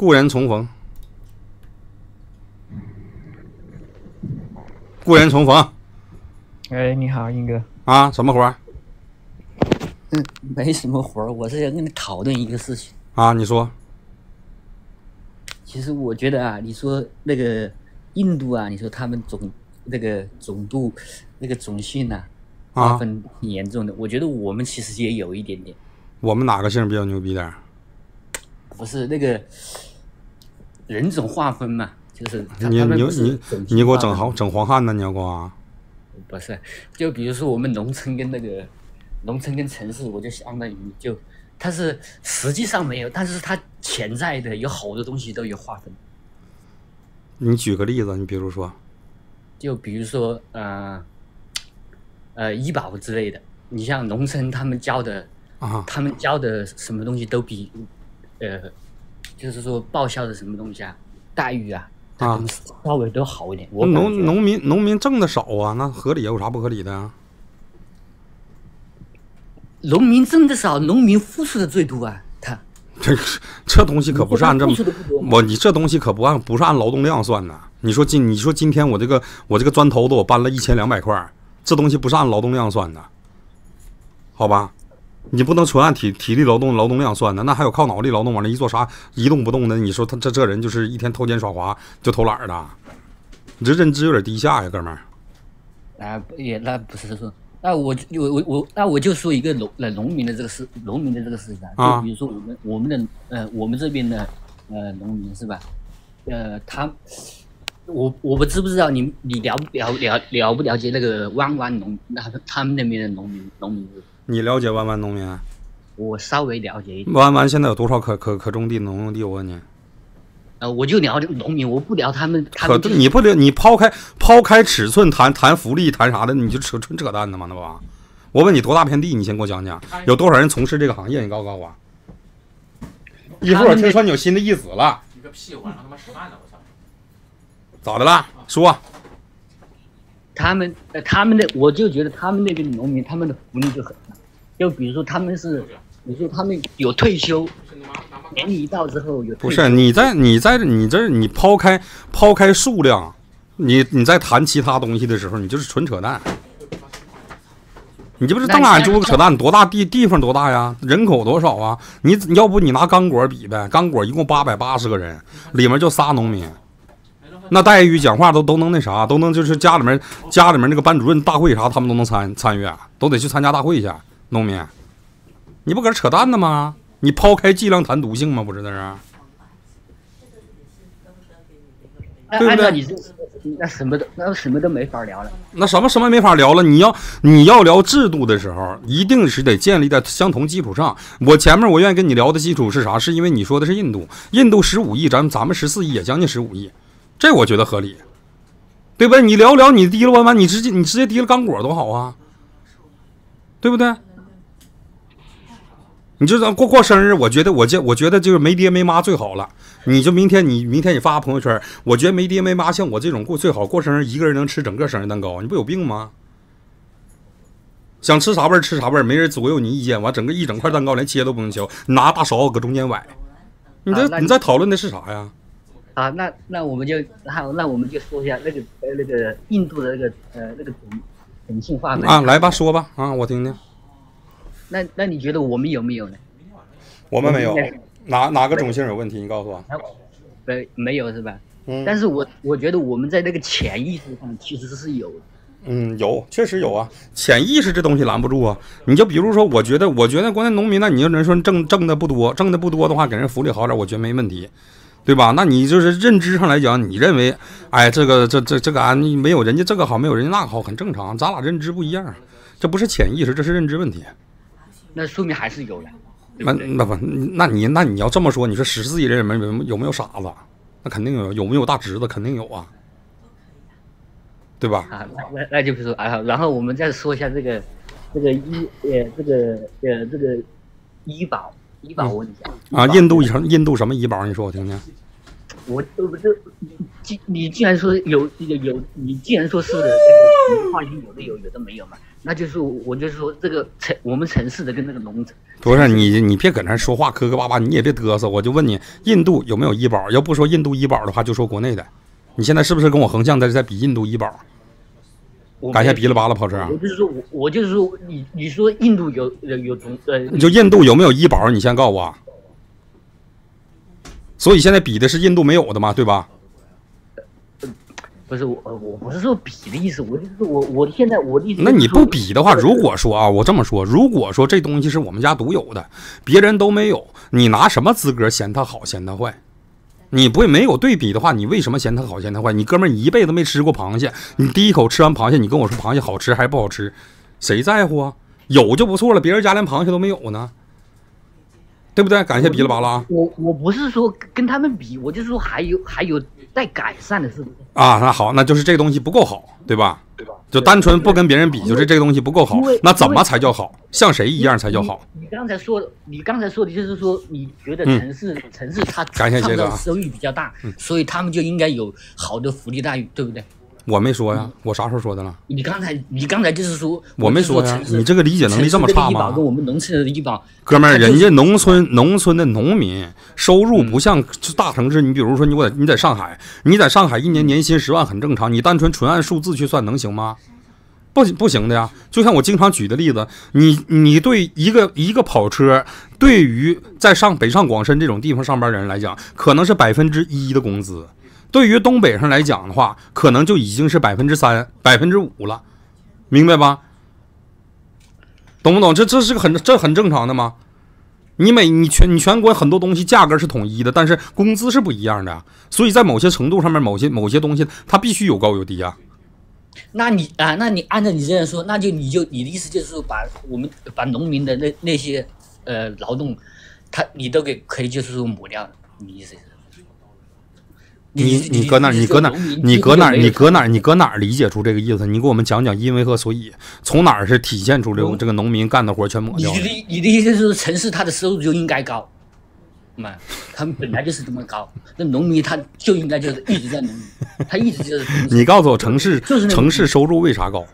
故人重逢，故人重逢哎，你好，英哥。啊，什么活儿嗯，没什么活儿，我是想跟你讨论一个事情。啊？你说其实我觉得啊，你说那个印度啊，你说他们总那个总度那个种姓呐、划啊，分挺严重的。我觉得我们其实也有一点点，我们哪个姓比较牛逼点儿？不是那个人种划分嘛，就是你你你你给我整划分黄整黄汉呢？你要给我啊？不是，就比如说我们农村跟那个农村跟城市，我就相当于就它是实际上没有，但是它潜在的有好多东西都有划分。你举个例子，你比如说就比如说呃呃医保之类的，你像农村他们交的，啊，他们交的什么东西都比呃，就是说报销的什么东西啊，待遇啊，啊稍微都好一点。我农农民农民挣的少啊，那合理有啥不合理的啊？农民挣的少，农民付出的最多啊，他这这东西可不是按这么我你这东西可不按不是按劳动量算的。你说今你说今天我这个我这个砖头子我搬了一千两百块儿，这东西不是按劳动量算的，好吧？你不能纯按体体力劳动劳动量算的，那还有靠脑力劳动往那一坐啥一动不动的，你说他这这人就是一天偷奸耍滑就偷懒儿的，你这认知有点低下呀，哥们儿。啊，不也那不是说，那我就我我我那我就说一个农呃农民的这个事，农民的这个事情啊啊，就比如说我们我们的呃我们这边的呃农民是吧？呃，他我我不知不知道你你了不了了了不了解那个弯弯农那他们那边的农民农民，你了解弯弯农民？我稍微了解一点，弯弯现在有多少可可可种地农用地？我问你。呃，我就聊这个农民，我不聊他们他可们就是你不得你抛开抛开尺寸谈谈福利谈啥的，你就扯纯扯淡的嘛，那不？我问你多大片地？你先给我讲讲，有多少人从事这个行业？你告诉告我。一会儿听说你有新的意思了，你个屁！他妈吃饭呢，我操！咋的啦？说他们呃他们的，我就觉得他们那边的农民，他们的福利就很大，就比如说他们是，比如说他们有退休，年龄一到之后有不是你在你在你这你抛开抛开数量，你你在谈其他东西的时候，你就是纯扯淡。你这不是瞪眼珠子扯淡？多大地地方多大呀？人口多少啊？你要不你拿刚果比呗？刚果一共八百八十个人，里面就仨农民，那待遇讲话都都能那啥，都能就是家里面家里面那个班主任大会啥，他们都能参参与，都得去参加大会去。农民，你不搁这扯淡呢吗？你抛开剂量谈毒性吗？不是那是？那对不对那什么都那什么都没法聊了。那什么什么没法聊了。你要你要聊制度的时候，一定是得建立在相同基础上。我前面我愿意跟你聊的基础是啥？是因为你说的是印度，印度十五亿，咱咱们十四亿，也将近十五亿，这我觉得合理，对不对？你聊聊你提了弯弯，你直接你直接提了刚果多好啊，对不对？你就算过过生日，我觉得我这我觉得就是没爹没妈最好了。你就明天你明天你发个朋友圈，我觉得没爹没妈像我这种过最好过生日，一个人能吃整个生日蛋糕，你不有病吗？想吃啥味儿吃啥味儿，没人左右你意见，完整个一整块蛋糕连切都不用切，拿大勺搁中间崴。你这、啊你你在讨论的是啥呀？啊，那那我们就那那我们就说一下那个呃那个印度的那个呃那个种种姓划分啊，来吧，说吧，啊，我听听。那那你觉得我们有没有呢？我们没有哪哪个种姓有问题？你告诉我。没没有是吧？嗯但是我我觉得我们在那个潜意识上其实是有。嗯，有，确实有啊。潜意识这东西拦不住啊。你就比如说，我觉得，我觉得国内农民，那你要能说挣挣的不多，挣的不多的话，给人福利好点，我觉得没问题，对吧？那你就是认知上来讲，你认为，哎，这个这这这个俺没有人家这个好，没有人家那个好，很正常。咱俩认知不一样，这不是潜意识，这是认知问题。那说明还是有的。那那不，那你那你要这么说，你说十四亿人里面有有没有傻子？那肯定有，有没有大侄子？肯定有啊，对吧？啊，那那那就比如说啊，然后我们再说一下这个这个医呃这个呃这个医保医保问题啊，医保印度什印度什么医保？你说我听听。我这不这既你既然说有有有，你既然说是这个化学有的有有的没有嘛，那就是我就是说这个城我们城市的跟那个农村，不是你，你别搁那说话磕磕巴巴，你也别嘚瑟。我就问你，印度有没有医保？要不说印度医保的话，就说国内的。你现在是不是跟我横向在在比印度医保？感谢比了巴拉跑车啊我！就是说我我就是说你你说印度有有有种呃，就印度有没有医保？你先告诉我。所以现在比的是印度没有的嘛，对吧？不是我呃我不是说比的意思，我就是说我我现在我的意思。那你不比的话，如果说啊，我这么说，如果说这东西是我们家独有的，别人都没有，你拿什么资格嫌它好嫌它坏？你不会没有对比的话，你为什么嫌它好嫌它坏？你哥们儿你一辈子没吃过螃蟹，你第一口吃完螃蟹，你跟我说螃蟹好吃还是不好吃，谁在乎啊？有就不错了，别人家连螃蟹都没有呢，对不对？感谢比了巴拉我我不是说跟他们比，我就是说还有还有待改善的，是不是？啊，那好，那就是这个东西不够好，对吧？对吧？就单纯不跟别人比，就是这个东西不够好，那怎么才叫好？像谁一样才叫好？你。你刚才说的，你刚才说的就是说，你觉得嗯城市、城市它感谢他们杰哥啊的收益比较大，所以他们就应该有好的福利待遇，对不对？我没说呀，我啥时候说的了？你刚才你刚才就是说，我没说呀你这个理解能力这么差吗跟我们农村的医保，哥们儿，人家农村农村的农民收入不像大城市，你比如说你我在你在上海，你在上海一年年薪十万很正常，你单纯纯按数字去算能行吗？不行不行的呀！就像我经常举的例子，你你对一个一个跑车，对于在上北上广深这种地方上班的人来讲，可能是百分之一的工资；对于东北上来讲的话，可能就已经是百分之三、百分之五了，明白吧？懂不懂？这这是个很这很正常的吗？你每你全你全国很多东西价格是统一的，但是工资是不一样的，所以在某些程度上面，某些某些东西它必须有高有低啊。那你啊，那你按照你这样说，那就你就你的意思就是说，把我们把农民的那那些呃劳动，他你都给可以就是说抹掉，你意思是？你你搁哪儿？你搁哪儿？你搁哪儿？你搁哪儿？你搁哪儿理解出这个意思？你给我们讲讲因为和所以，从哪儿是体现出这种这个农民干的活全抹你掉你？的你的意思是说，城市他的收入就应该高，嘛，他们本来就是这么高，那农民他就应该就是一直在农民，他一直就是 你告诉我，城市就是城市收入为啥高？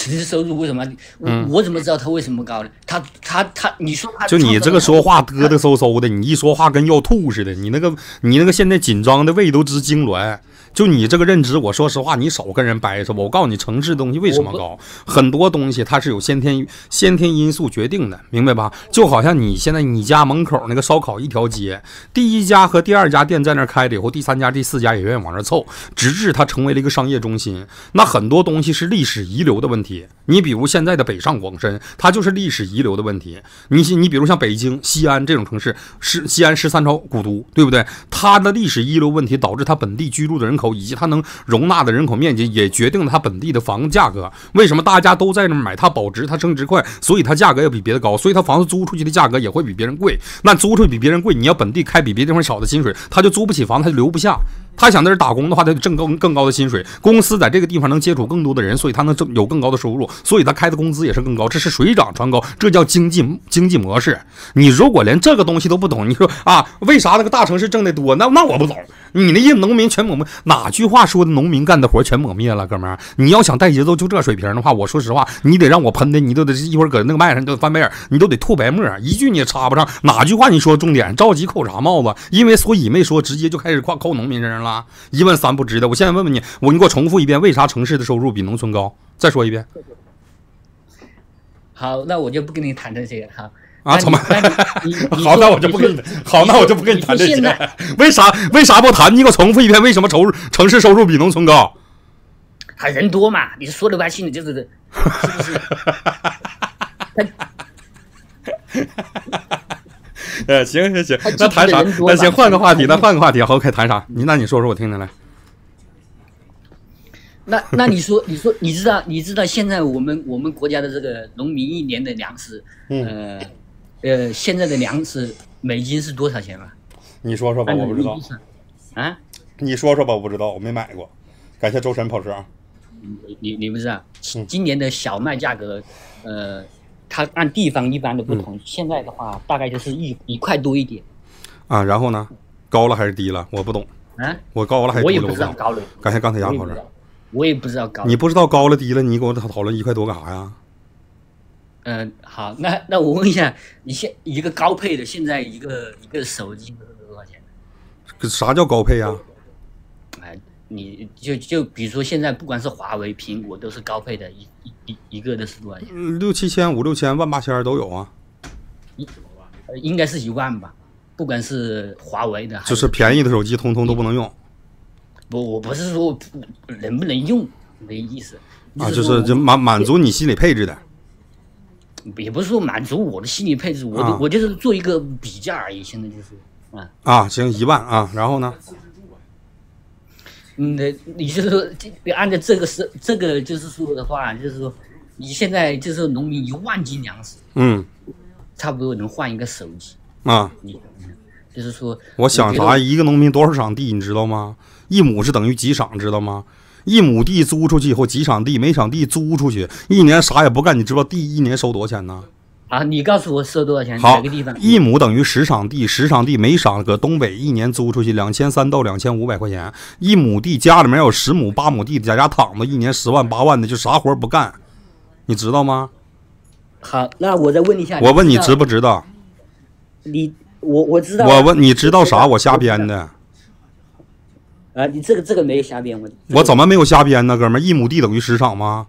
城市收入为什么？我、嗯我怎么知道他为什么高呢？他他他，你说他就你这个说话嘚嘚嘚，嗖嗖的，你一说话跟要吐似的，你那个你那个现在紧张的胃都直痉挛。就你这个认知，我说实话，你少跟人掰扯吧。我告诉你，城市的东西为什么高？很多东西它是有先天先天因素决定的，明白吧？就好像你现在你家门口那个烧烤一条街，第一家和第二家店在那儿开了以后，第三家、第四家也愿意往那凑，直至它成为了一个商业中心。那很多东西是历史遗留的问题。你比如现在的北上广深，它就是历史遗留的问题。你你比如像北京、西安这种城市，是西安十三朝古都，对不对？它的历史遗留问题导致它本地居住的人口以及它能容纳的人口面积，也决定了它本地的房子价格。为什么大家都在那买？它保值，它升值快，所以它价格要比别的高，所以它房子租出去的价格也会比别人贵。那租出去比别人贵，你要本地开比别的地方少的薪水，他就租不起房，他就留不下。他想在这打工的话，他就挣更更高的薪水。公司在这个地方能接触更多的人，所以他能挣有更高的收入，所以他开的工资也是更高。这是水涨船高，这叫经济经济模式。你如果连这个东西都不懂，你说啊，为啥那个大城市挣得多？那那我不懂。你那些农民全抹灭，哪句话说的农民干的活全抹灭了，哥们儿？你要想带节奏就这水平的话，我说实话，你得让我喷的，你都得一会儿搁那个麦上你都得翻白眼，你都得吐白沫，一句你也插不上。哪句话你说重点？着急扣啥帽子？因为所以没说，直接就开始夸扣农民身上了。一问三不知的，我现在问问你，我你给我重复一遍，为啥城市的收入比农村高？再说一遍好，那我就不跟你谈这些哈。啊？好，那我就不跟你，好，那我就不跟你谈这些。为啥？为啥不谈？你给我重复一遍，为什么收入城市收入比农村高？他人多嘛，你说的不心里就是，是不是？呃，行行行，那谈啥？那行，换个话题，那换个话题，好，可以谈啥？你那你说说我听听来。那那你说，你说，你知道，你知道现在我们我们国家的这个农民一年的粮食，嗯呃呃，现在的粮食每斤是多少钱吗？你说说吧，我不知道啊，你说说吧，我不知道，我没买过。感谢周神跑车啊。你你你不知道嗯，今年的小麦价格，呃，它按地方一般的不同，嗯现在的话大概就是一一块多一点啊，然后呢？高了还是低了？我不懂，啊，我高了还是低了？我也不。知道高了，感谢钢铁侠跑车我也不知道。高。你不知道高了低了，你给我讨论一块多干啥呀？嗯、好，那那我问一下，你现一个高配的，现在一个一个手机是多少钱？啥叫高配呀？哎，你就就比如说现在不管是华为、苹果都是高配的，一一一一个的是多少钱？嗯六七千、五六千、万八千都有啊，一应该是一万吧，不管是华为的就是便宜的手机通通都不能用不，我不是说能不能用没意思啊，就是就满满足你心理配置的。也不是说满足我的心理配置，我、啊我就是做一个比价而已。现在就是，啊，啊，行，一万啊，然后呢？嗯，那你就是说，这按照这个是这个就是说的话，就是说，你现在就是农民一万斤粮食，嗯差不多能换一个手机。啊，你就是说，我想啥？一个农民多少场地，你知道吗？一亩是等于几场，知道吗？一亩地租出去以后几场地，每场地租出去，一年啥也不干，你知道地一年收多少钱呢？啊，你告诉我收多少钱？好哪个地方？，一亩等于十场地，十场地每场搁东北一年租出去两千三到两千五百块钱，一亩地家里面有十亩八亩地，在家躺着一年十万八万的，就啥活不干，你知道吗？好，那我再问一下，我问你知不知道？你我我知道啊，我问你知道啥？我瞎编的。啊，你这个这个没有瞎编，我我怎么没有瞎编呢，哥们儿？一亩地等于十场吗？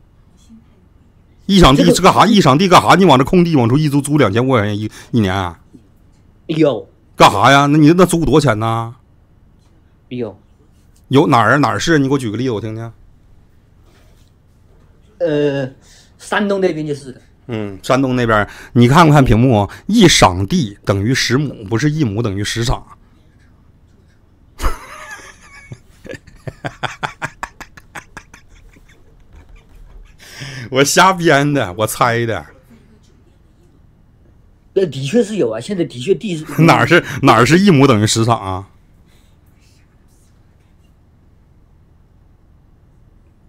一场地是干啥？一场地干啥？你往这空地往出一租，租两千五百块钱一一年啊，有干啥呀？那你那租多少钱呢？有有哪儿啊？哪儿是？你给我举个例子，我听听。呃，山东那边就是的，嗯，山东那边，你看不看屏幕？一晌地等于十亩，不是一亩等于十晌。我瞎编的，我猜的，那，的确是有啊，现在的确地是哪儿是哪儿是一亩等于十场啊？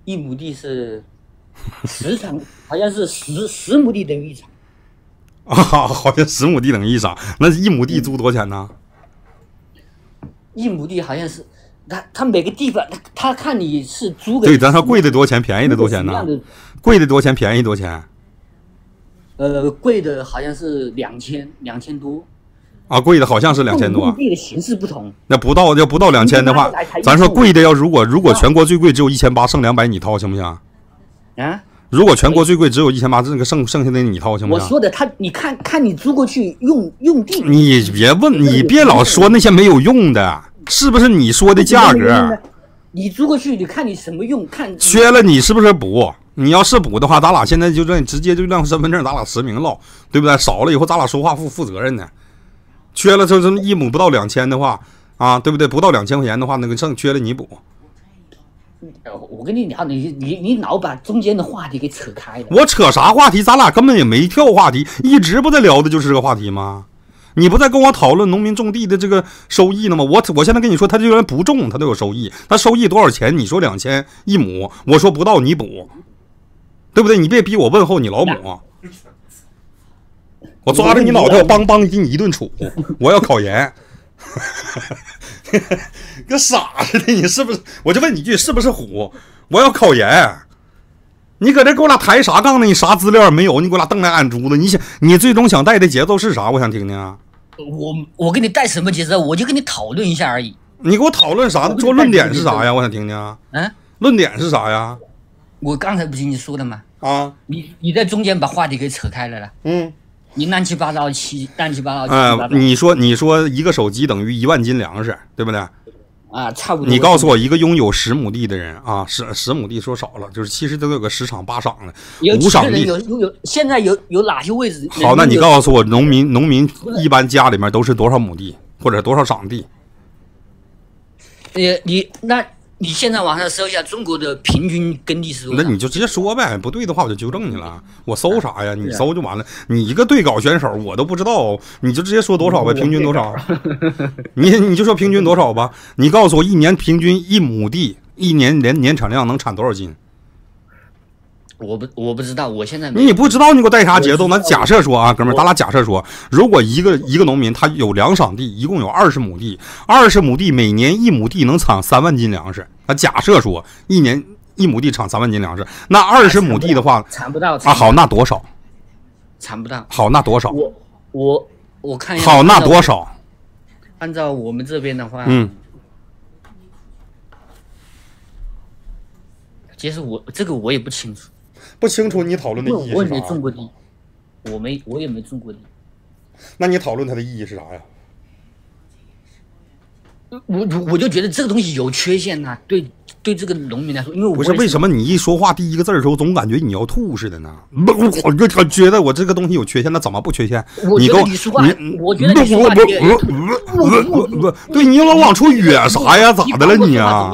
一亩地是十场，好像是十十亩地等于一场。啊，好像十亩地等于一场，那一亩地租多少钱呢？一亩地好像是，他他每个地方他他看你是租给对，咱说贵的多少钱，便宜的多少钱呢贵的多少钱，便宜多少钱？呃，贵的好像是两千两千多，啊，贵的好像是两千多用。地的形式不同。那不到要不到两千的话咱说贵的要如果如果全国最贵只有一千八，剩两百你掏行不行？啊，如果全国最贵只有一千八，这个剩剩下的你掏行不行？我说的他，你看看你租过去用用地，你别问，你别老说那些没有用的，是不是你说的价格？你租过去，你看你什么用？看缺了你是不是补？你要是补的话，咱俩现在就这直接就让身份证，咱俩实名唠，对不对？少了以后咱俩说话负负责任呢。缺了就是一亩不到两千的话啊，对不对？不到两千块钱的话，那个剩缺了你补。呃我跟你聊，你你你老把中间的话题给扯开了。我扯啥话题？咱俩根本也没跳话题，一直不在聊的就是这个话题吗？你不在跟我讨论农民种地的这个收益呢吗？我我现在跟你说，他就算不种，他都有收益。他收益多少钱？你说两千一亩，我说不到，你补，对不对？你别逼我问候你老母，我抓着你脑袋，我梆梆给你一顿杵。我要考研，跟傻似的，你是不是？我就问你一句，是不是虎？我要考研。你搁这给我俩抬啥杠呢？你啥资料也没有，你给我俩瞪来眼珠子。你想，你最终想带的节奏是啥？我想听听啊。我我给你带什么节奏？我就跟你讨论一下而已。你给我讨论啥？说论点是啥呀？我想听听啊。嗯，论点是啥呀？我刚才不是跟你说的吗？啊，你你在中间把话题给扯开了了，嗯，你乱七八糟七乱七八糟七七呃八，糟你说你说一个手机等于一万斤粮食，对不对？啊，差不多。你告诉我，一个拥有十亩地的人啊，十十亩地说少了，就是其实都有个十场八场的有五场地。现在有有哪些位置？好，那你告诉我，农民农民一般家里面都是多少亩地，或者多少场地？你，你那你现在网上搜一下中国的平均耕地是多少？那你就直接说呗，不对的话我就纠正你了。我搜啥呀？你搜就完了。你一个对稿选手，我都不知道，你就直接说多少呗，平均多少？你你就说平均多少吧。你告诉我，一年平均一亩地，一年年年产量能产多少斤？我不我不知道，我现在没你不知道，你给我带啥节奏？那假设说啊，哥们儿，咱俩假设说，如果一个一个农民他有两晌地，一共有二十亩地，二十亩地每年一亩地能产三万斤粮食。那假设说一年一亩地产三万斤粮食，那二十亩地的话产不到啊，好，那多少？产不到。好，那多少？我我我看一下。好，那多？少？按照我们这边的话，嗯，其实我这个我也不清楚，不清楚你讨论的意义是啥？我没我也没种过地。那你讨论它的意义是啥呀？我我我就觉得这个东西有缺陷呐、对对这个农民来说，因为我不是为什么？你一说话第一个字儿的时候，总感觉你要吐似的呢？不，我就他觉得我这个东西有缺陷，那怎么不缺陷？我觉你给我得你说话你，我觉得你说话不你也不不不不不，对你老往出哕啥呀？咋的了你怎啊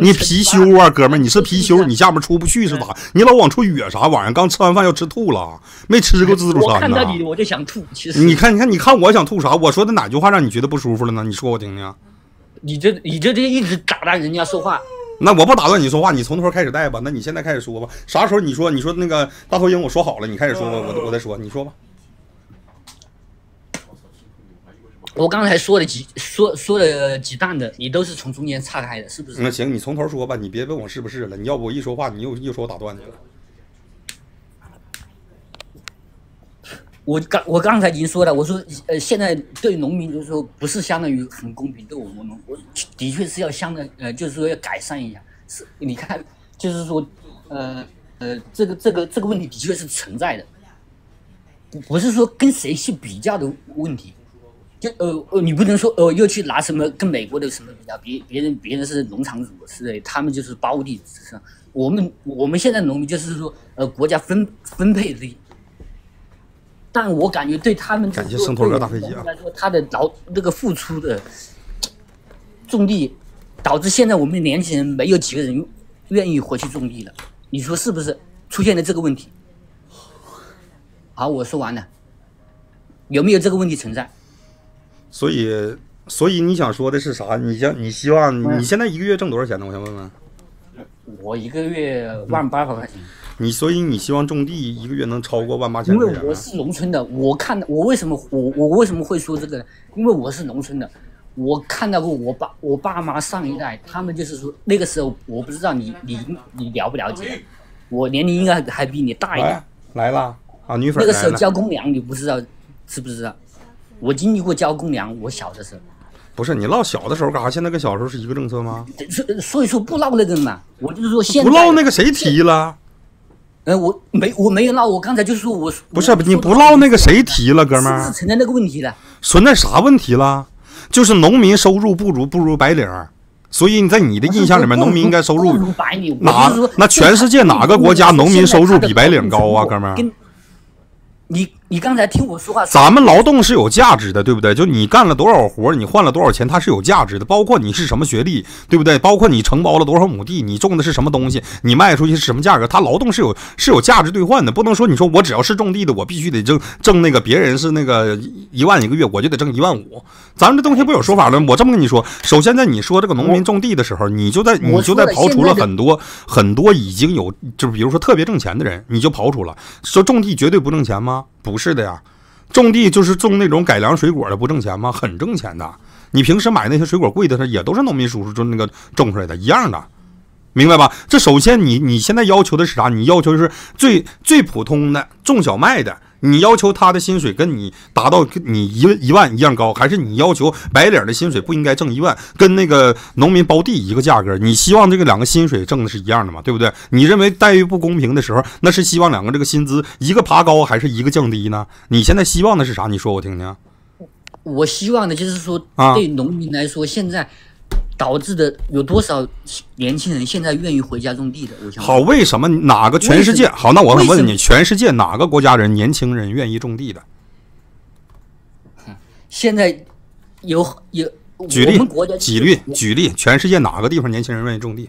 你貔貅啊，哥们儿，你是貔貅，你下面出不去是咋？你老往出哕啥？晚上刚吃完饭要吃吐了，没吃过自助餐呢看到？你我就想吐。其实你看，你看，你看，我想吐啥？我说的哪句话让你觉得不舒服了呢？你说我听听。你这你这这一直打断人家说话，那我不打断你说话，你从头开始带吧。那你现在开始说吧。啥时候你说你说那个大头鹰，我说好了，你开始说，吧我我再说，你说吧。我刚才说了几说说了几段的，你都是从中间岔开的，是不是？那行，你从头说吧，你别问我是不是了。你要不我一说话，你又又说我打断你了。我刚我刚才已经说了，我说呃，现在对农民就是说不是相当于很公平，对我们，我的确是要相当呃，就是说要改善一下。是，你看，就是说呃呃，这个这个这个问题的确是存在的，不不是说跟谁去比较的问题。就呃呃，你不能说呃又去拿什么跟美国的什么比较，别别人别人是农场主之类，他们就是包地，是吧我们我们现在农民就是说呃国家分分配的，但我感觉对他们感谢圣托尔大飞机啊来说他的劳那个付出的种地，导致现在我们年轻人没有几个人愿意回去种地了，你说是不是出现了这个问题？好，我说完了，有没有这个问题存在？所以，所以你想说的是啥？你想你希望你现在一个月挣多少钱呢？我想问问我一个月万八百块钱，你，所以你希望种地一个月能超过万八千因块钱啊？为我是农村的，我看我为什么我我为什么会说这个呢？因为我是农村的，我看到过我爸我爸妈上一代，他们就是说那个时候我不知道你你你了不了解，我年龄应该还比你大一点来。了啊，女粉那个时候。交公粮，你不知道知不知道？我经历过交公粮，我小的时候，不是你唠小的时候干啥？现在跟小时候是一个政策吗？所所以说不唠那个嘛，我就是说现在不唠那个谁提了？呃，我没我没有唠，我刚才就说我不是我你不唠那个谁提了，哥们儿？存在那个问题了？存在啥问题了？就是农民收入不如不如白领，所以你在你的印象里面，农民应该收入不如白领，哪那全世界哪个国家农民收入比白领高啊，哥们儿？你你刚才听我说话，咱们劳动是有价值的，对不对？就你干了多少活儿，你换了多少钱，它是有价值的。包括你是什么学历，对不对？包括你承包了多少亩地，你种的是什么东西，你卖出去是什么价格，它劳动是有是有价值兑换的。不能说你说我只要是种地的，我必须得挣挣那个别人是那个一万一个月，我就得挣一万五。咱们这东西不有说法吗？我这么跟你说，首先在你说这个农民种地的时候，你就在你就在刨除了很多很多已经有，就是比如说特别挣钱的人，你就刨除了。说种地绝对不挣钱吗？不是的呀。种地就是种那种改良水果的，不挣钱吗？很挣钱的。你平时买那些水果贵的，它也都是农民叔叔就那个种出来的，一样的，明白吧？这首先你你现在要求的是啥？你要求是最最普通的种小麦的，你要求他的薪水跟你达到跟你一一万一样高，还是你要求白领的薪水不应该挣一万，跟那个农民包地一个价格？你希望这个两个薪水挣的是一样的嘛？对不对？你认为待遇不公平的时候，那是希望两个这个薪资一个爬高还是一个降低呢？你现在希望的是啥？你说我听听。我希望的就是说啊，对农民来说，现在导致的有多少年轻人现在愿意回家种地的？我想好，为什么哪个全世界好？那我想问你，全世界哪个国家人年轻人愿意种地的？现在有有举例举例，举例，全世界哪个地方年轻人愿意种地？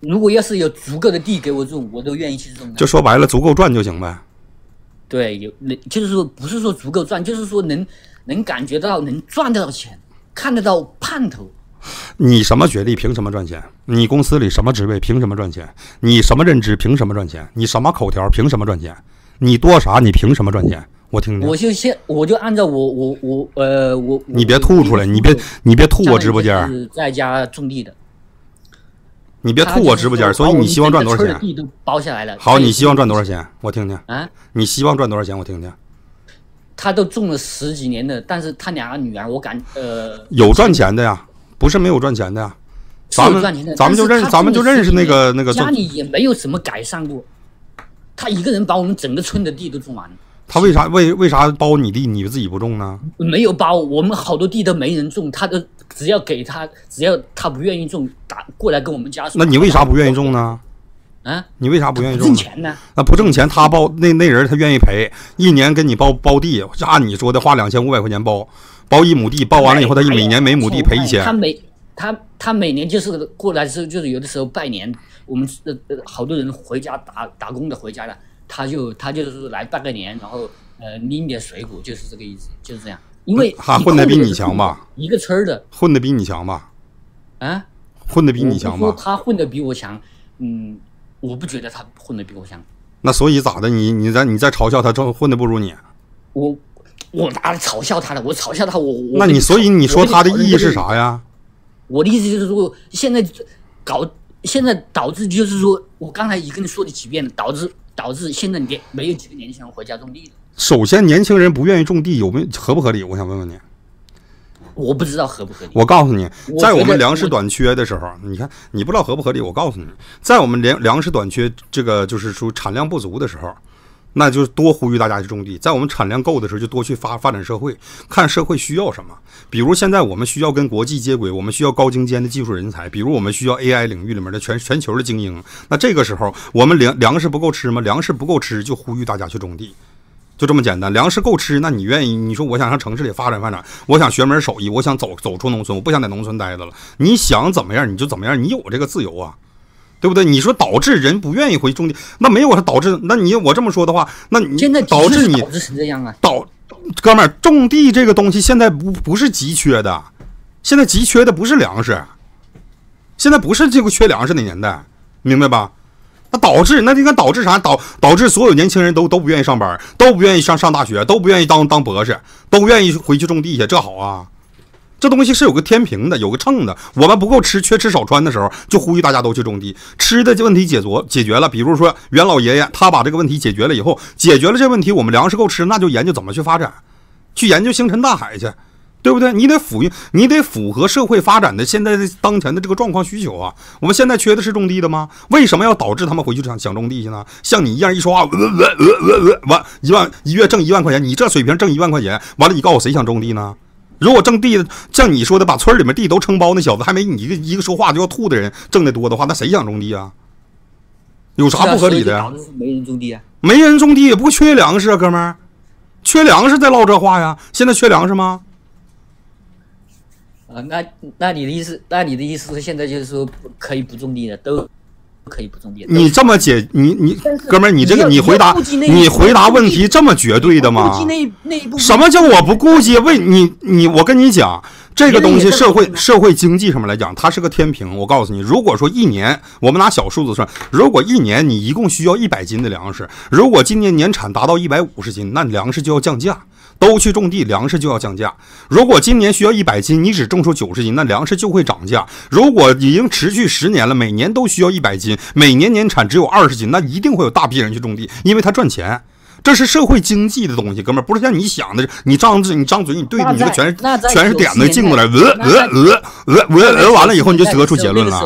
如果要是有足够的地给我种，我都愿意去种。就说白了，足够赚就行呗。对，有能就是说不是说足够赚，就是说能能感觉到能赚得到钱，看得到盼头。你什么学历，凭什么赚钱？你公司里什么职位，凭什么赚钱？你什么认知，凭什么赚钱？你什么口条，凭什么赚钱？你多啥，你凭什么赚钱？我听听我。就先我就按照我我我呃我你别吐出来，你别你别吐我直播间，是在家种地的，你别吐我直播间。所以你希望赚多少钱？地都包下来了。好，你希望赚多少钱？我听听。啊？你希望赚多少钱？我听听。他都种了十几年的，但是他两个女儿，我感呃有赚钱的呀，不是没有赚钱的呀。咱们赚钱的咱们就认咱们就认识那个那个家里也没有什么改善过，他一个人把我们整个村的地都种完了。他为啥为为啥包你地你自己不种呢？没有包，我们好多地都没人种，他都只要给他，只要他不愿意种，打过来跟我们家属。那你为啥不愿意种呢？啊？你为啥不愿意种？挣钱呢？那不挣钱，他包那那人他愿意赔，一年给你包包地，按你说的花两千五百块钱包，包一亩地，包完了以后他每年每亩地赔一千他，每他他每年就是过来的时候，就是有的时候拜年，我们呃呃好多人回家打打工的回家了，他就他就是来拜个年，然后呃拎点水果，就是这个意思，就是这样。因为他混的比你强吧？一个村儿的混的比你强吧？啊，混的比你强吧？他混的比我强，嗯，我不觉得他混的比我强。那所以咋的？你你在你在嘲笑他正混的不如你？我我哪里嘲笑他了？我嘲笑他，我我那你所以你说他的意义是？啥呀？我的意思就是说，现在搞现在导致就是说，我刚才已经跟你说了几遍了，导致导致现在年没有几个年轻人回家种地的。首先，年轻人不愿意种地有没有合不合理？我想问问你。我不知道合不合理。我告诉你，在我们粮食短缺的时候，你看你不知道合不合理，我告诉你，在我们粮粮食短缺这个就是说产量不足的时候，那就多呼吁大家去种地；在我们产量够的时候，就多去发发展社会，看社会需要什么。比如现在我们需要跟国际接轨，我们需要高精尖的技术人才，比如我们需要 AI 领域里面的全全球的精英。那这个时候，我们粮粮食不够吃吗？粮食不够吃，就呼吁大家去种地。就这么简单，粮食够吃，那你愿意？你说我想上城市里发展发展，我想学门手艺，我想走走出农村，我不想在农村待着了。你想怎么样你就怎么样，你有这个自由啊，对不对？你说导致人不愿意回去种地，那没有它导致，那你我这么说的话，那你现在导致你导致成这样啊！导，哥们儿，种地这个东西现在不不是急缺的，现在急缺的不是粮食，现在不是这个缺粮食的年代，明白吧？那导致那应该导致啥？导导致所有年轻人都都不愿意上班，都不愿意上上大学，都不愿意当当博士，都愿意回去种地去，这好啊！这东西是有个天平的，有个秤的。我们不够吃，缺吃少穿的时候，就呼吁大家都去种地。吃的问题解决解决了，比如说袁老爷爷他把这个问题解决了以后，解决了这问题，我们粮食够吃，那就研究怎么去发展，去研究星辰大海去，对不对？你得符应，你得符合社会发展的现在的当前的这个状况需求啊。我们现在缺的是种地的吗？为什么要导致他们回去想想种地去呢？像你一样一说话，呃呃呃呃呃，完一万一月挣一万块钱，你这水平挣一万块钱，完了你告诉我谁想种地呢？如果种地的像你说的，把村里面地都承包，那小子还没你一个一个说话就要吐的人挣得多的话，那谁想种地啊？有啥不合理的？没人种地！没人种地也不缺粮食啊，哥们儿，缺粮食再唠这话呀？现在缺粮食吗？啊，那那你的意思，那你的意思是现在就是说可以不种地的，都可以不种地。你这么解，你你哥们儿，你这个你回答你回答问题这么绝对的吗什么叫我不顾及？为你你我跟你讲，这个东西社会社会经济上面来讲，它是个天平。我告诉你，如果说一年，我们拿小数字算，如果一年你一共需要一百斤的粮食，如果今年年产达到一百五十斤，那粮食就要降价。都去种地，粮食就要降价。如果今年需要一百斤，你只种出九十斤，那粮食就会涨价。如果已经持续十年了，每年都需要一百斤，每年年产只有二十斤，那一定会有大批人去种地，因为他赚钱。这是社会经济的东西，哥们儿，不是像你想的，你张嘴你张嘴，你对着你的全是全是点子镜子来，呃90年代呃呃呃呃呃，完了以后你就得出结论了？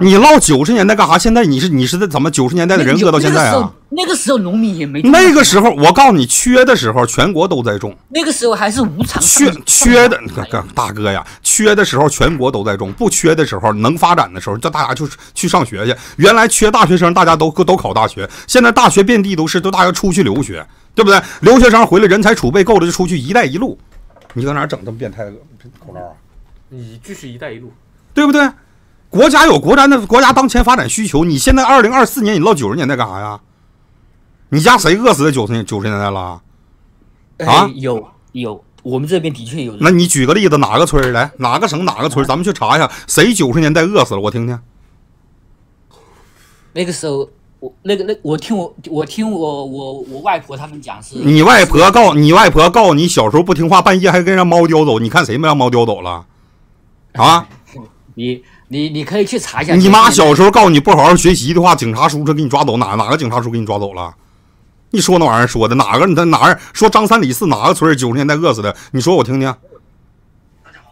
你唠九十年代干啥？现在你是你是在怎么九十年代的人饿到现在啊？那个时候农民也没那个时候我告诉你，缺的时候全国都在种。那个时候还是无偿缺缺的大哥呀，缺的时候全国都在种，不缺的时候能发展的时候，叫大家就去上学去。原来缺大学生，大家都都考大学，现在大学遍地都是，都大家出去留学，对不对？留学生回来人才储备够了，就出去“一带一路”。你搁哪整这么变态的口号啊？你继续“一带一路对不对？国家有国家的国家当前发展需求，你现在二零二四年，你唠九十年代干啥呀？你家谁饿死在九十年九十年代了？啊哎有有，我们这边的确有。那你举个例子，哪个村儿来？哪个省哪个村？咱们去查一下，谁九十年代饿死了？我听听。那个时候我那个那我听我我听我我我外婆他们讲是，你外婆告你外婆告你小时候不听话，半夜还跟人猫叼走，你看谁没让猫叼走了？啊！你你你可以去查一下。你妈小时候告诉你不好好学习的话，警察叔叔给你抓走，哪哪个警察叔给你抓走了？你说那玩意儿说的哪个？你在哪儿说张三李四哪个村九十年代饿死的？你说我听听。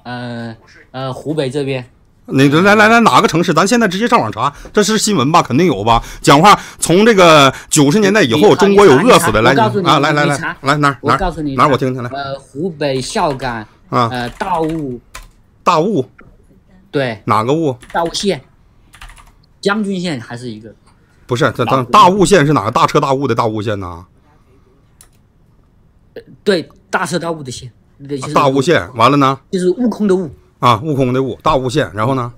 呃呃，湖北这边。你来来来，哪个城市？咱现在直接上网查，这是新闻吧？肯定有吧？讲话从这个九十年代以后，中国有饿死的来啊！来来来来哪哪哪？我听听来。呃，湖北孝感啊，呃，大悟，大悟，对，哪个悟？大悟县，将军县还是一个？不是，这大大雾县是哪个大彻大悟的大雾县呢？对，大彻大悟的县，大雾县完了呢？就是悟空的悟。啊，悟空的悟，大悟县，然后呢？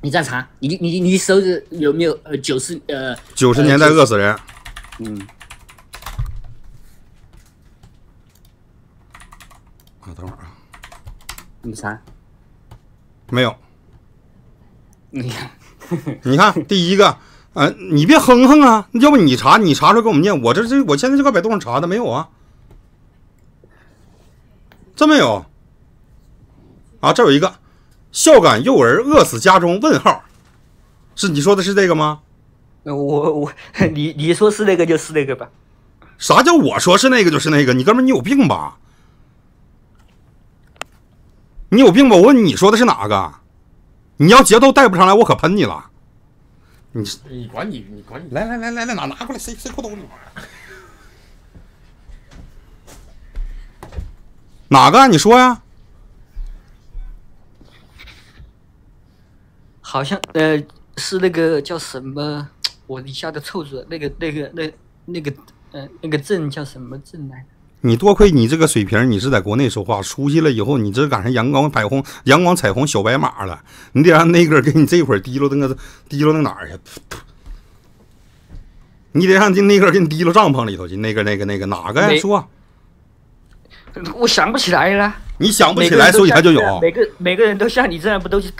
你再查，你你你搜着有没有呃九十呃九十年代饿死人？嗯。啊，等会儿啊。你查？没有。你看，你看第一个，呃，你别哼哼啊，要不你查，你查出来给我们念。我这这，我现在就搁百度上查的，没有啊。真没有。啊，这有一个，孝感幼儿饿死家中？问号，是你说的是这个吗？我我 你你说是那个就是那个吧？啥叫我说是那个就是那个？你哥们你有病吧？你有病吧？我问你说的是哪个？你要节奏带不上来，我可喷你了。你你管你你管你来来来来来拿拿过来谁谁裤兜里。哪个？你说呀？好像呃是那个叫什么，我一下子凑出来那个那个那那个呃那个镇叫什么镇来？你多亏你这个水平，你是在国内说话，出去了以后，你这赶上阳光彩虹阳光彩虹小白马了，你得让那个给你这会儿提溜那个 提溜那哪儿去？你得让那个给你提溜帐篷里头去，那个那个那个哪个呀？说，我想不起来了。你想不起来，所以他就有。每个每个人都像你这样，不都是？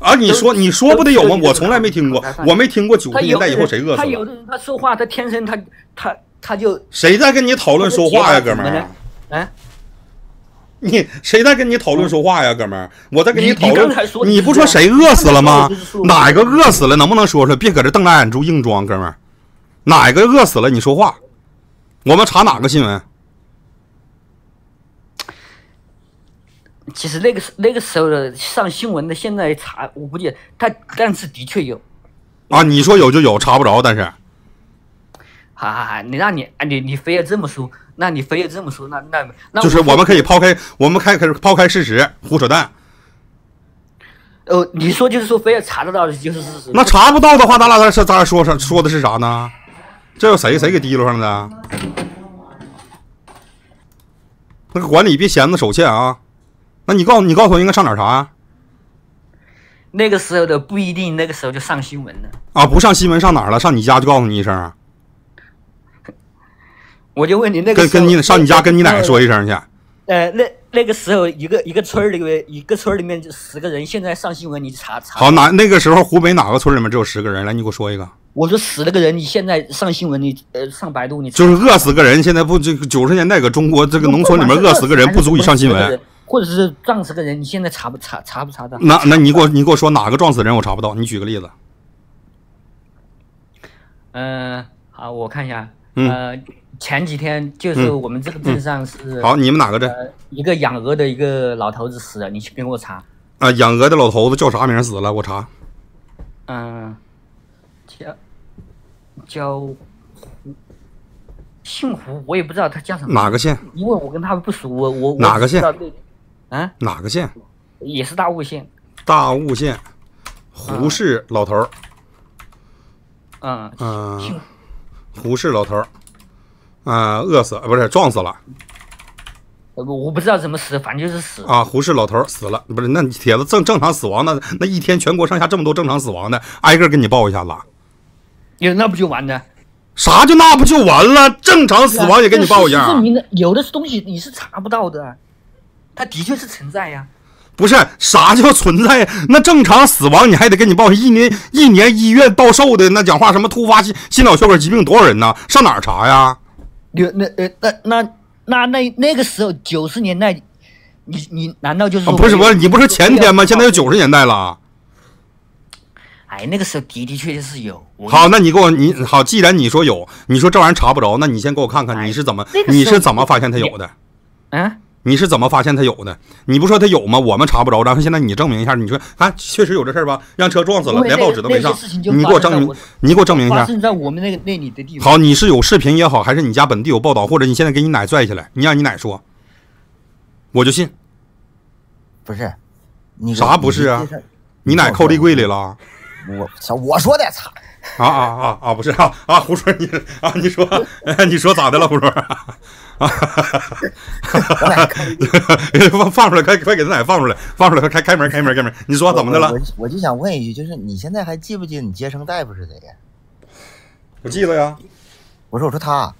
啊，你说你说不得有吗？我从来没听过，我没听过九十年代以后谁饿死。他有的人他说话，他天生他他他就。谁在跟你讨论说话呀，哥们儿？哎？你谁在跟你讨论说话呀，哥们儿？我在跟你讨论。你不说谁饿死了吗？哪个饿死了？能不能说说？别搁这瞪大眼珠硬装，哥们儿。哪个饿死了？你说话。我们查哪个新闻？其实那个时那个时候的上新闻的，现在查我估计他，但是的确有。啊，你说有就有，查不着，但是。好好好，你让你啊，你你非要这么说，那你非要这么说，那那那。就是我们可以抛开，我们开开始抛开事实，胡扯淡。哦，你说就是说非要查得到的就是事实。那查不到的话，咱俩咱咱俩说说说的是啥呢？这有谁谁给提溜上的？那个管理别闲着手欠啊！那你告诉你告诉我应该上哪儿查？那个时候的不一定，那个时候就上新闻了。啊，不上新闻上哪儿了？上你家就告诉你一声。我就问你，那个跟跟你上你家跟你奶奶说一声去。呃，那那个时候一个一个村里面一个村里面就十个人，现在上新闻你查查。好，哪那个时候湖北哪个村里面只有十个人？来，你给我说一个。我说死了个人，你现在上新闻，你呃上百度你。就是饿死个人，现在不这个九十年代搁中国这个农村里面饿死个人不足以上新闻。或者是撞死个人，你现在查不查查不查到？那那你给我你给我说哪个撞死人我查不到？你举个例子。嗯，好，我看一下。呃，前几天就是我们这个镇上是。好，你们哪个镇？一个养鹅的一个老头子死了，你去给我查。啊，养鹅的老头子叫啥名死了？我查。嗯，叫叫胡，姓胡，我也不知道他叫什么。哪个县？因为我跟他不熟，我我哪个县？啊？哪个县？也是大悟县。大悟县，胡氏老头儿。嗯嗯。胡氏老头儿，啊，饿死不是撞死了。我我不知道怎么死，反正就是死。啊，胡适老头死了，不是那帖子正正常死亡那那一天全国上下这么多正常死亡的，挨个给你报一下子。有那不就完了？啥就那不就完了？正常死亡也给你报一下。证明的有的东西你是查不到的，它的确是存在呀。不是啥叫存在？那正常死亡你还得给你报一年一年医院到寿的那讲话什么突发心心脑血管疾病多少人呢？上哪儿查呀？有那呃那那那那那个时候九十年代，你你难道就是不是不是，你不是前天吗？现在又九十年代了。哎，那个时候的的确确是有。好，那你给我你好，既然你说有，你说这玩意儿查不着，那你先给我看看哎你是怎么那个你是怎么发现它有的？啊，你是怎么发现他有的？你不说他有吗？我们查不着，然后现在你证明一下，你说啊，确实有这事儿吧？让车撞死了，连报纸都没上你给我证明你给我证明一下。发生在我们那个那里的地方。好，你是有视频也好，还是你家本地有报道，或者你现在给你奶拽下来，你让你奶说，我就信。不是，你啥不是啊你奶扣立柜里了？我操！我说的，操！啊啊啊啊！不是啊啊！胡说你啊！你说，哎 你说咋的了，胡说？啊！我奶扣立放放出来，快快给他奶放出来，放出来，快开开门，开门，开门！你说怎么的了我？我我就想问一句，就是你现在还记不记得你接生大夫是谁呀？我记得呀。我说，我说他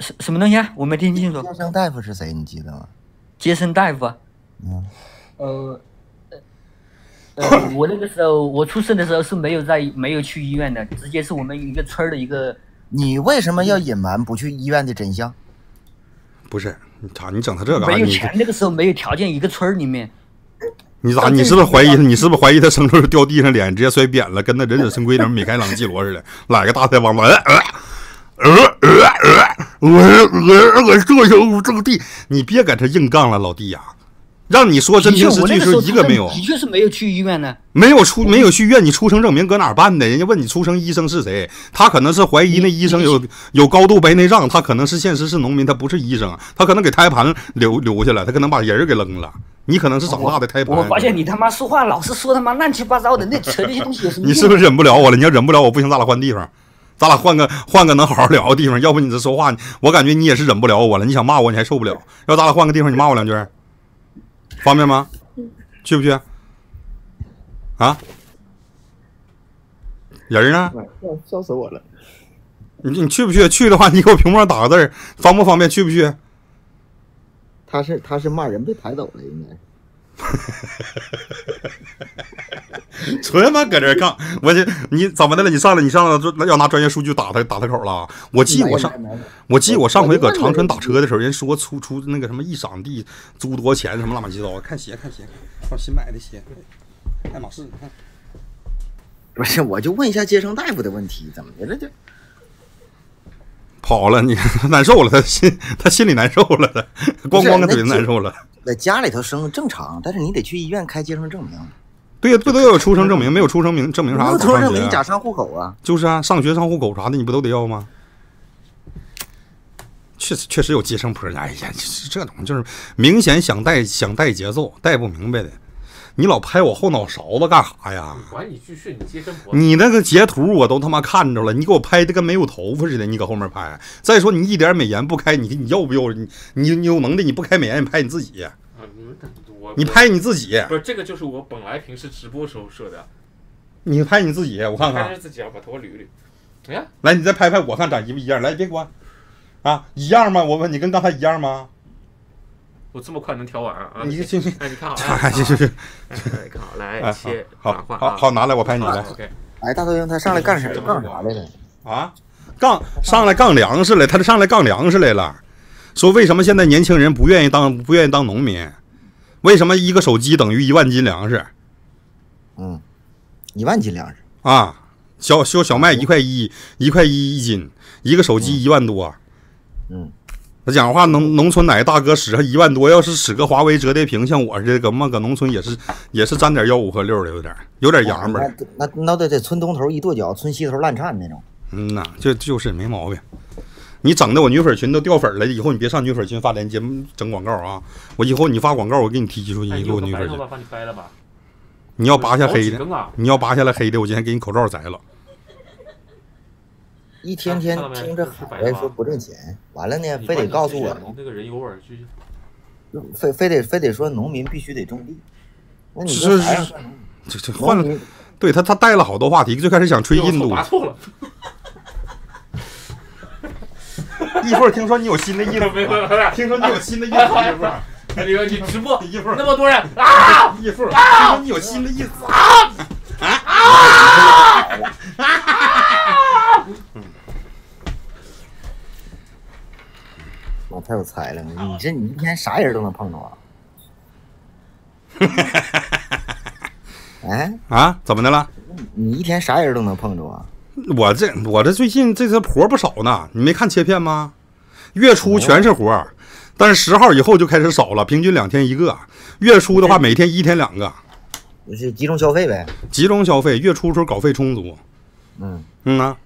什什么东西啊？我没听清楚。接生大夫是谁？你记得吗？接生大夫啊。嗯。呃。呃，我那个时候我出生的时候是没有在没有去医院的，直接是我们一个村儿的一个你为什么要隐瞒不去医院的真相？不是，你操，你整他这干啥？你没有钱，那个时候没有条件，一个村儿里面。你咋？你是不是怀疑他？你是不是怀疑他生出来掉地上，脸直接摔扁了，跟那忍者神龟里面米开朗基罗似的，来个大腮帮子，呃呃呃呃，我我我这有种地，你别搁这硬杠了，老弟呀、让你说真凭实据说我那个时候一个没有，的确是没有去医院呢。没有出没有去医院，你出生证明搁哪儿办的？人家问你出生医生是谁，他可能是怀疑那医生有有高度白内障，他可能是现实是农民，他不是医生，他可能给胎盘留留下了，他可能把人给扔了。你可能是长大的胎盘。我发现你他妈说话老是说他妈乱七八糟的，那扯那些东西有什么？你是不是忍不了我了？你要忍不了我，不行，咱俩换地方，咱俩换个换个能好好聊的地方。要不你这说话，我感觉你也是忍不了我了。你想骂我，你还受不了。要咱俩换个地方，你骂我两句，方便吗？去不去？啊？人呢？笑笑死我了。你你去不去？去的话，你给我屏幕上打个字儿，方不方便？去不去？他是他是骂人被抬走了，应该纯他妈搁这杠！我这你怎么的了？你上来，你上来要拿专业数据打他打他口了？我记我上我记我上回搁长春打车的时候，人说出出那个什么一晌地租多少钱，什么乱七八糟。看鞋看鞋，看新买的鞋，爱马仕。你看不是，我就问一下接生大夫的问题，怎么的了就？跑了，你 难受了，他心 他心里难受了，他咣咣个嘴难受了。在家里头生正常，但是你得去医院开接生证明。对呀，不都要有出生证明？没有出生明证明啥？没有出生证明，你咋上户口啊？就是啊，上学上户口啥的，你不都得要吗？确实确实有接生婆，哎呀，这这种就是明显想带想带节奏，带不明白的。你老拍我后脑勺子干啥呀？你管你你接生婆，你那个截图我都他妈看着了，你给我拍的跟没有头发似的，你搁后面拍。再说你一点美颜不开，你你要不要？你你你有能耐你不开美颜，你拍你自己，啊，你们我你拍你自己，不是这个就是我本来平时直播时候设的，你拍你自己，我看看拍。自己啊把头发捋捋。哎呀，来，你再拍拍我看长一不一样？来，别关，啊，一样吗？我问你，跟刚才一样吗？我这么快能调完啊？啊你去去哎，你看好，哎，哎，去看好，来哎，切好好好，拿来，我拍你来 OK，哎，大头鹰他上来干啥？干啥来了？啊！杠上来杠粮食来，他这上来杠粮食来了，说为什么现在年轻人不愿意当不愿意当农民？为什么一个手机等于一万斤粮食嗯，一万斤粮食。啊？小小小麦一块一，一块一一斤，一个手机一万多。嗯，他讲话，农农村哪个大哥使上一万多？要是使个华为折叠屏，像我似的，搁嘛搁农村也是也是沾点吆五喝六的，有点有点洋们儿。那那那得得村东头一跺脚，村西头乱颤那种。嗯呐，就就是没毛病。你整的我女粉群都掉粉了，以后你别上女粉群发链接整广告啊！我以后你发广告，我给你踢出去，哎，你你给我女粉群你掰了吧？你要拔下黑的你要拔下来黑的，我今天给你口罩摘了。一天天听着海外说不挣钱，完了呢，非得告诉我，非非得非得说农民必须得种地。那你是这啥呀是？这这换了，对他他带了好多话题，最开始想吹印度，拔错了，一会儿听说你有新的衣服，没有听说你有新的衣服，一会儿哎李哥，你直播一会儿那么多人啊！义父，听说你有新的意思我太有才了，你这你一天啥人都能碰着啊？哎，啊？怎么的了？你一天啥人都能碰着啊？我这我这最近这次活不少呢，你没看切片吗？月初全是活儿，但是十号以后就开始少了，平均两天一个。月初的话，每天一天两个，就是集中消费呗。集中消费。月初时候稿费充足，嗯，嗯呐，